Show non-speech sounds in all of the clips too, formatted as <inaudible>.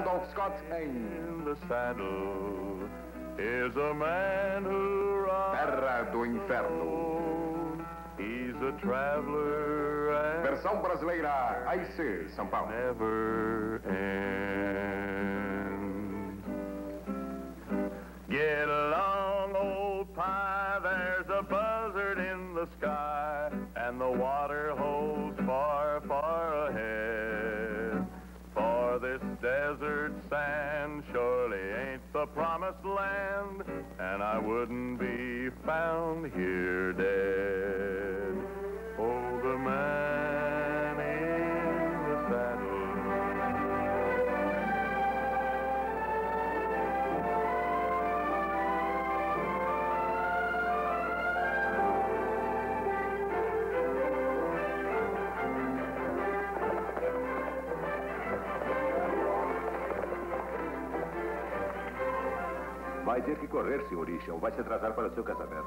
Randolph Scott em In the saddle is a man who rides Terra do Inferno. He's a traveler and Versão brasileira, AIC, São Paulo. never ends. Get along, old pie, there's a buzzard in the sky, and the water sand surely ain't the promised land, and I wouldn't be found here dead. Vai ter que correr, Sr. Isha, ou vai se atrasar para o seu casamento.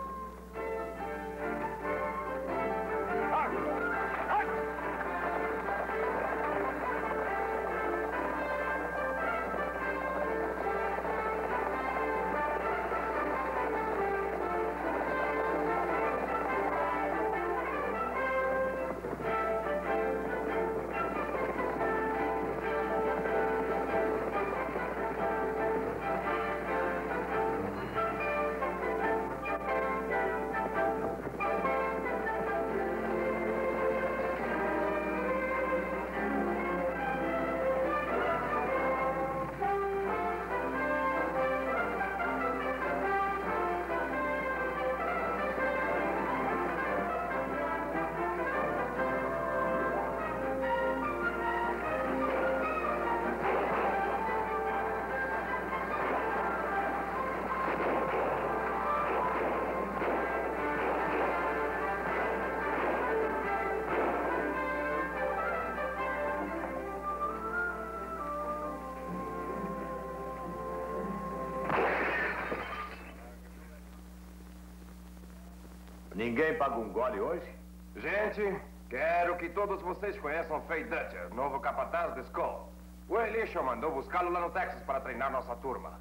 Ninguém paga um gole hoje? Gente, quero que todos vocês conheçam Faye Dutcher, novo capataz de Skull. O Elisha mandou buscá-lo lá no Texas para treinar nossa turma.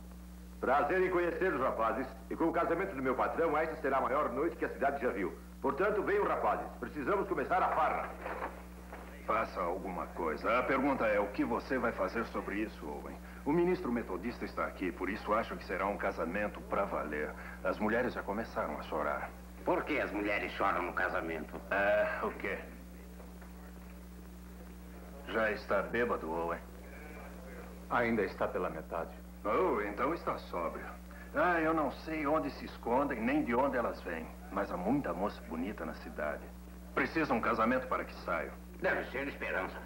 Prazer em conhecer os rapazes. E com o casamento do meu patrão, esta será a maior noite que a cidade já viu. Portanto, venham, rapazes. Precisamos começar a farra. Faça alguma coisa. A pergunta é: o que você vai fazer sobre isso, Owen? O ministro metodista está aqui, por isso acho que será um casamento para valer. As mulheres já começaram a chorar. Por que as mulheres choram no casamento? É, o quê? Já está bêbado, Owen? Ainda está pela metade. Oh, então está sóbrio. Ah, eu não sei onde se escondem, nem de onde elas vêm. Mas há muita moça bonita na cidade. Precisa um casamento para que saiam. Deve ser esperança.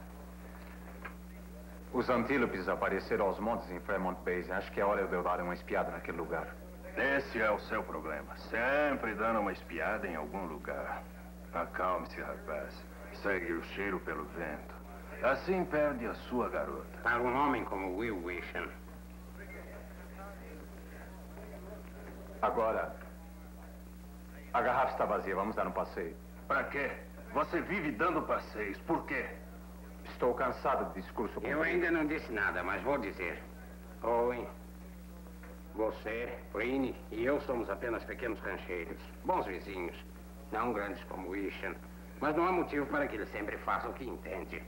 Os antílopes apareceram aos montes em Fremont Base. Acho que é hora de eu dar uma espiada naquele lugar. Esse é o seu problema. Sempre dando uma espiada em algum lugar. Acalme-se, rapaz. Segue o cheiro pelo vento. Assim perde a sua garota. Para um homem como Will Wisham. Agora, a garrafa está vazia. Vamos dar um passeio. Pra quê? Você vive dando passeios. Por quê? Estou cansado de discurso. Eu ainda não disse nada, mas vou dizer. Owen, você, Prini e eu somos apenas pequenos rancheiros. Bons vizinhos. Não grandes como Isham. Mas não há motivo para que ele sempre faça o que entende.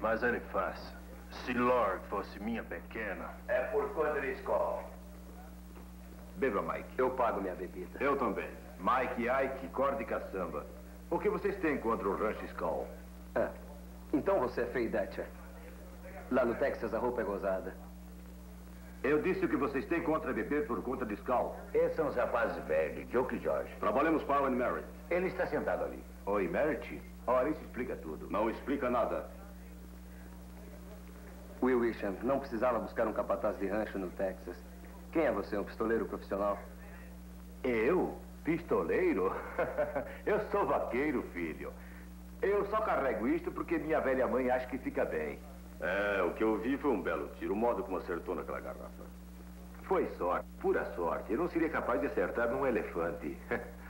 Mas ele faz. Se Lord fosse minha pequena. É por conta de escola. Beba, Mike. Eu pago minha bebida. Eu também. Mike, Ike, corda e caçamba. O que vocês têm contra o Rancho Skull? Ah, então você é Faye Thatcher. Lá no Texas a roupa é gozada. Eu disse o que vocês têm contra beber por conta de Skull. Esses são os rapazes velhos, Joke e George. Trabalhamos para o Merritt. Ele está sentado ali. Oi, Merritt? Ora, isso explica tudo. Não explica nada. Will Wisham, não precisava buscar um capataz de rancho no Texas. Quem é você, um pistoleiro profissional? Eu? Pistoleiro? <laughs> eu sou vaqueiro, filho. Eu só carrego isto porque minha velha mãe acha que fica bem. É, o que eu vi foi um belo tiro. O modo como acertou naquela garrafa. Foi sorte, pura sorte. Eu não seria capaz de acertar num elefante. <laughs>